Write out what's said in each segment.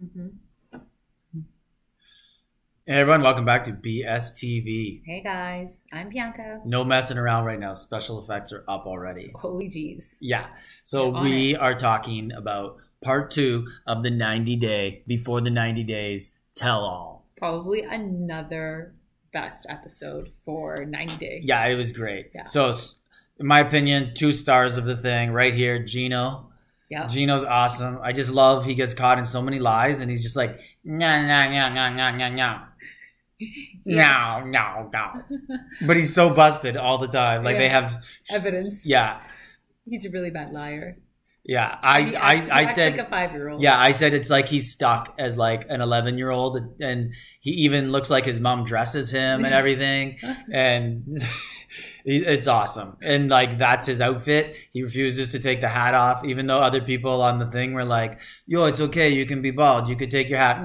hmm Hey everyone, welcome back to BSTV. Hey guys, I'm Bianca. No messing around right now. Special effects are up already. Holy jeez. Yeah. So we are talking about part two of the 90 day, before the 90 days tell all. Probably another best episode for 90 Day. Yeah, it was great. Yeah. So, in my opinion, two stars of the thing right here. Gino. Yep. Gino's awesome. I just love he gets caught in so many lies and he's just like, no, no, no, no, no, no, no. No, no, no. But he's so busted all the time. Like they have Evidence. Yeah. He's a really bad liar. Yeah. I He I, acts- he I said like a five year old. Yeah, I said it's like he's stuck as like an 11 year old, and he even looks like his mom dresses him and everything, and it's awesome. And like that's his outfit. He refuses to take the hat off, even though other people on the thing were like, "Yo, it's okay. You can be bald. You could take your hat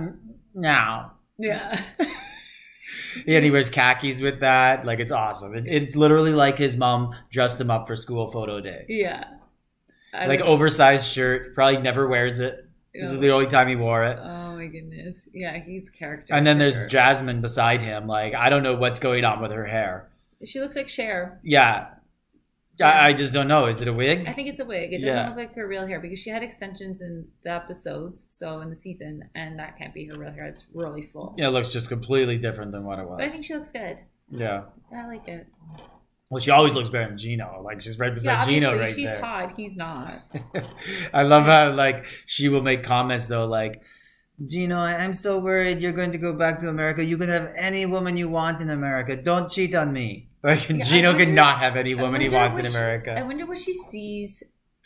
now." Yeah. And he wears khakis with that. Like it's awesome. It, it's literally like his mom dressed him up for school photo day. Yeah. I Like oversized shirt. Probably never wears it. This is the only time he wore it. Oh my goodness. Yeah, he's character. And then there's sure. Jasmine beside him. Like, I don't know what's going on with her hair. She looks like Cher. Yeah. I, I just don't know. Is it a wig? I think it's a wig. It doesn't Yeah. look like her real hair because she had extensions in the episodes, so in the season, and that can't be her real hair. It's really full. Yeah, it looks just completely different than what it was. But I think she looks good. yeah. I like it. Well, she always looks better than Gino. Like, she's right Yeah, beside obviously Gino right she's there. hot. He's not. I love how, like, she will make comments, though, like, Gino, I'm so worried you're going to go back to America. You can have any woman you want in America. Don't cheat on me. Like, Gino wonder- not have any woman he wants in what she- America. I wonder what she sees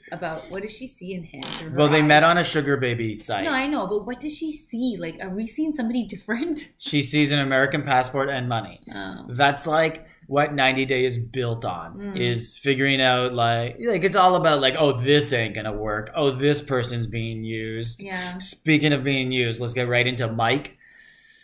about what does she see in him? well, they met on a sugar baby site. No, I know, but what does she see? Like, are we seeing somebody different? she sees an American passport and money. Oh. That's like what 90 Day is built on Mm. is figuring out like like it's all about like oh this ain't gonna work oh this person's being used Yeah. speaking of being used let's get right into Mike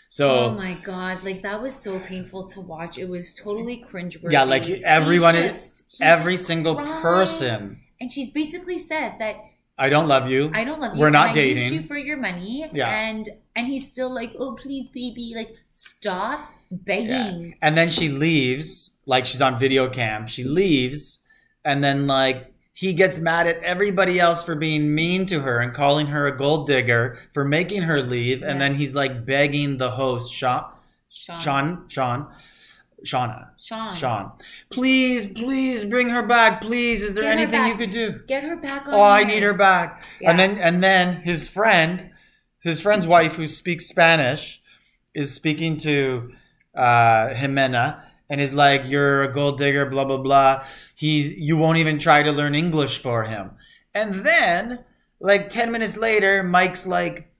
so oh my god, like that was so painful to watch. It was totally cringeworthy. yeah like everyone is just- he's every single crying. person And she's basically said that I don't love you I don't love you. We're not I dating. Used you for your money. Yeah. And and he's still like, oh please, baby, like stop begging. and then she leaves like she's on video cam. She leaves and then like he gets mad at everybody else for being mean to her and calling her a gold digger for making her leave. And then he's like begging the host Sean Sean. Sean Sean Shauna. Sean. Sean please please bring her back. Please is there Get anything you could do? Get her back on. oh I need her back. Yeah. and then and then his friend his friend's wife who speaks Spanish is speaking to uh Ximena and is like you're a gold digger blah blah blah. He you won't even try to learn English for him. And then like 10 minutes later Mike's like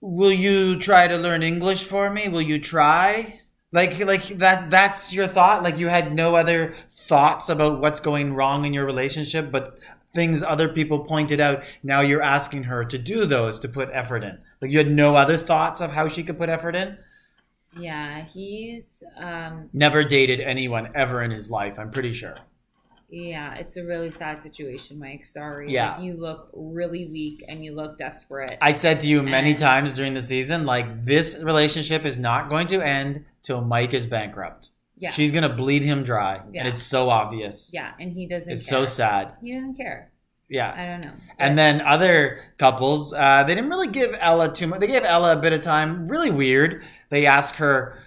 will you try to learn English for me? Will you try? Like like that that's your thought? Like you had no other thoughts about what's going wrong in your relationship but things other people pointed out now you're asking her to do those to put effort in. Like you had no other thoughts of how she could put effort in Yeah, he's um never dated anyone ever in his life i'm pretty sure yeah, it's a really sad situation, Mike. Sorry. Yeah. Like, you look really weak and you look desperate. i said to you many And- times during the season like this relationship is not going to end till mike is bankrupt yeah. she's gonna bleed him dry Yeah. and it's so obvious yeah, and he doesn't it's care. so sad He doesn't care. yeah I don't know. And then other couples, uh, they didn't really give Ella too much. They gave Ella a bit of time. Really weird. They ask her,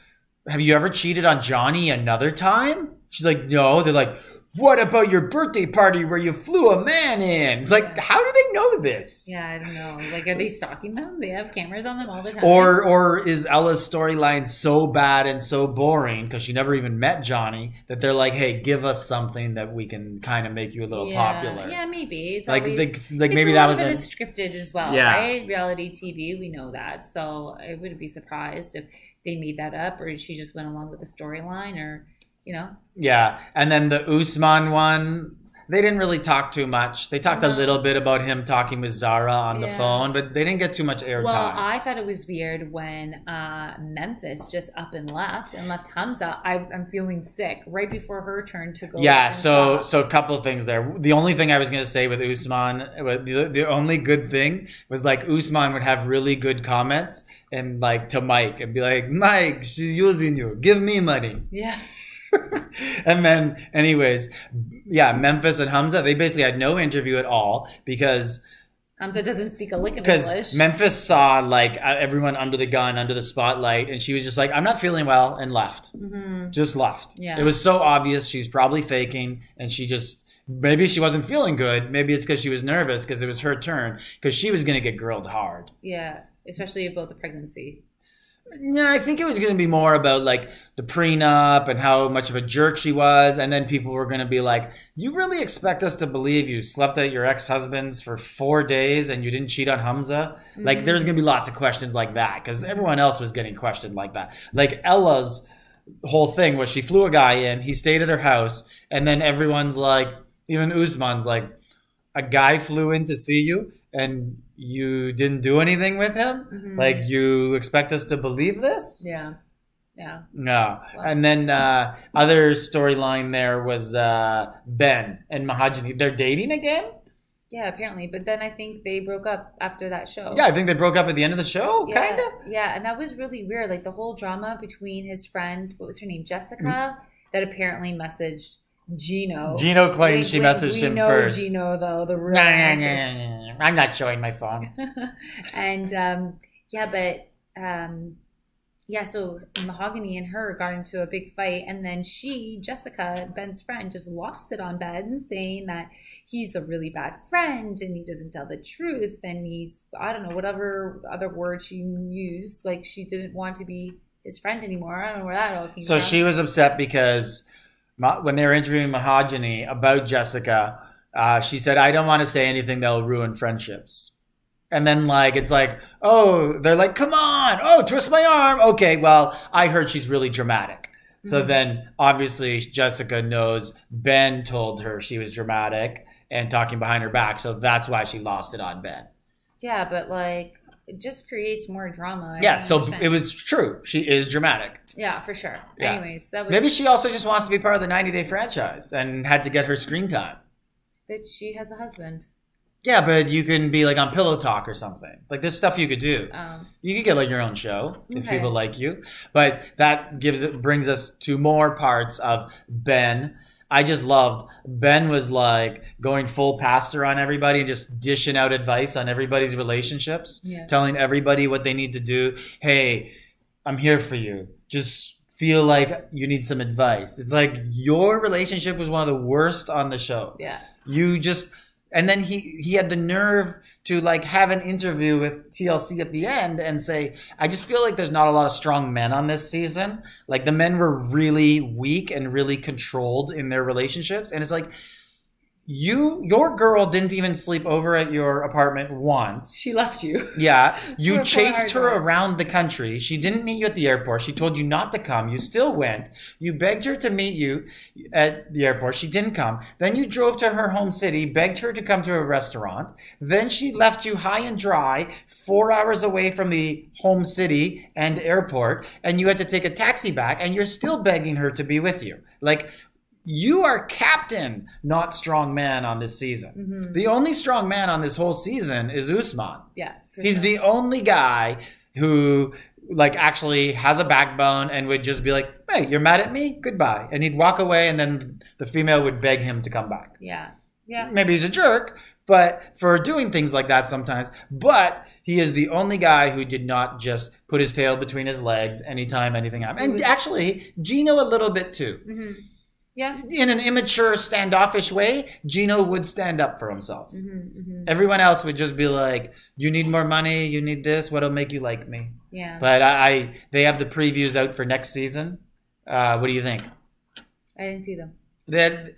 "Have you ever cheated on Johnny another time?" She's like, "No." They're like, "What about your birthday party where you flew a man in?" It's like, Yeah. how do they know this? Yeah, I don't know. Like, are they stalking them? They have cameras on them all the time. Or, or is Ella's storyline so bad and so boring because she never even met Johnny that they're like, "Hey, give us something that we can kind of make you a little yeah, popular." Yeah, maybe. It's Like, always, like, like it's maybe a that was bit it. scripted as well, Yeah. right? Reality TV, we know that. So I wouldn't be surprised if they made that up, or she just went along with the storyline, or you know, Yeah, and then the Usman one, they didn't really talk too much. They talked a little bit about him talking with Zara on the phone, but they didn't get too much airtime. Well, I thought it was weird when uh, Memphis just up and left and left Hamza. I, I'm feeling sick right before her turn to go. yeah, so so a couple of things there. The only thing I was going to say with Usman, the, the only good thing was like Usman would have really good comments and like to Mike and be like, Mike, she's using you. Give me money. yeah, and then, anyways, yeah, Memphis and Hamza, they basically had no interview at all because Hamza doesn't speak a lick of because English. Memphis saw like uh, everyone under the gun, under the spotlight, and she was just like, "I'm not feeling well," and left. hmm Just left. Yeah. It was so obvious she's probably faking, and she just maybe she wasn't feeling good. Maybe it's because she was nervous because it was her turn because she was gonna get grilled hard. Yeah, especially about the pregnancy. Yeah, I think it was going to be more about like the prenup and how much of a jerk she was, and then people were going to be like, "You really expect us to believe you slept at your ex-husband's for four days and you didn't cheat on Hamza?" Like, Mhm. there's going to be lots of questions like that because everyone else was getting questioned like that. Like Ella's whole thing was she flew a guy in, he stayed at her house, and then everyone's like, even Usman's like, "A guy flew in to see you." And you didn't do anything with him? Mhm. Like you expect us to believe this? Yeah, yeah. No. Wow. And then uh, other storyline there was uh, Ben and Mahogany. They're dating again? Yeah, apparently. But then I think they broke up after that show. Yeah, I think they broke up at the end of the show, yeah, kind of. Yeah, and that was really weird. Like the whole drama between his friend, what was her name, Jessica, Mm-hmm. that apparently messaged Gino. Gino claims she Wink, wink, messaged we him know first. Gino though, the real Nah, nah, nah, nah. I'm not showing my phone. and um, yeah, but um, yeah, so Mahogany and her got into a big fight, and then she, Jessica, Ben's friend, just lost it on Ben, saying that he's a really bad friend and he doesn't tell the truth, and he's I don't know whatever other word she used, like she didn't want to be his friend anymore. I don't know where that all came So from. she was upset because when they were interviewing Mahogany about Jessica, uh, she said, I don't want to say anything that'll ruin friendships. And then, like, it's like, oh, they're like, come on. Oh, twist my arm. Okay, well, I heard she's really dramatic. So Mhm. then, obviously, Jessica knows Ben told her she was dramatic and talking behind her back. So that's why she lost it on Ben. yeah, but like it just creates more drama. I Yeah, so understand. it was true. She is dramatic. yeah for sure. Yeah. Anyways, that was Maybe she also just wants to be part of the 90 Day franchise and had to get her screen time. but she has a husband. Yeah, but you can be like on Pillow Talk or something. Like there's stuff you could do. Um, You could get like your own show if people like you. But that gives it brings us to more parts of Ben. I just loved Ben was like going full pastor on everybody and just dishing out advice on everybody's relationships, Yeah. telling everybody what they need to do. Hey, I'm here for you. Just feel like you need some advice. It's like your relationship was one of the worst on the show. yeah. You just and then he he had the nerve to like have an interview with TLC at the end and say, "I just feel like there's not a lot of strong men on this season. Like the men were really weak and really controlled in their relationships." And it's like you your girl didn't even sleep over at your apartment once. She left you. Yeah, you chased her around the country. She didn't meet you at the airport. She told you not to come. You still went. You begged her to meet you at the airport. She didn't come. Then you drove to her home city, begged her to come to a restaurant. Then she left you high and dry, four hours away from the home city and airport, and you had to take a taxi back, and you're still begging her to be with you. Like, you are captain, not strong man on this season. Mhm. The only strong man on this whole season is Usman. Yeah. He's sure. the only guy who like actually has a backbone and would just be like, "Hey, you're mad at me? Goodbye." And he'd walk away and then the female would beg him to come back. Yeah. Yeah. Maybe he's a jerk, but for doing things like that sometimes, but he is the only guy who did not just put his tail between his legs anytime anything happened. And actually, Gino a little bit too. hmm Yeah. In an immature, standoffish way, Gino would stand up for himself. hmm hmm Everyone else would just be like, "You need more money. You need this. What'll make you like me?" Yeah. But I, I they have the previews out for next season. Uh, what do you think? I didn't see them. That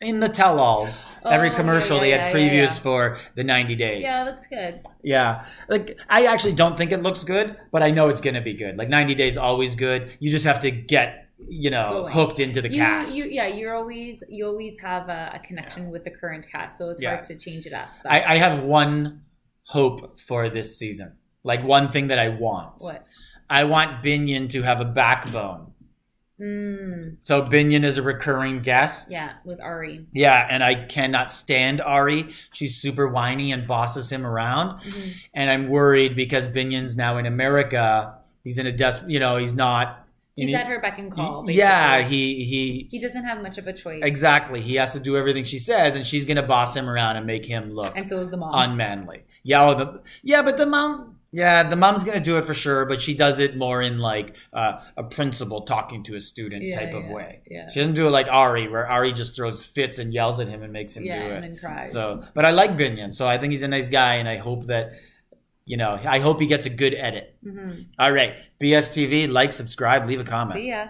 in the tell-alls, every Oh, yeah, commercial yeah, they had yeah, previews yeah, for the 90 days. Yeah, it looks good. Yeah. Like I actually don't think it looks good, but I know it's going to be good. Like 90 days always good. You just have to get you know, Going. hooked into the you, cast. you, yeah, you're always you always have a, a connection with the current cast, so it's Yeah. hard to change it up. I, I have one hope for this season. Like one thing that I want. what? I want Biniyam to have a backbone. Mm, So Biniyam is a recurring guest. yeah, with Ari. Yeah, and I cannot stand Ari. She's super whiny and bosses him around. Mhm. And I'm worried because Biniyam's now in America. He's in a des you know, he's not He's he- at her beck and call. Basically. Yeah, he he he doesn't have much of a choice. exactly. He has to do everything she says and she's going to boss him around and make him look And so is the mom. unmanly. Yeah, oh, the, yeah, but the mom, yeah, the mom's gonna do it for sure, but she does it more in like uh, a principal talking to a student Yeah, type of yeah, way. yeah. She doesn't do it like Ari, where Ari just throws fits and yells at him and makes him yeah, do it. and then cries. So, but I like Biniyam, so I think he's a nice guy, and I hope that, you know, I hope he gets a good edit. hmm All right, BSTV, like, subscribe, leave a comment. See ya.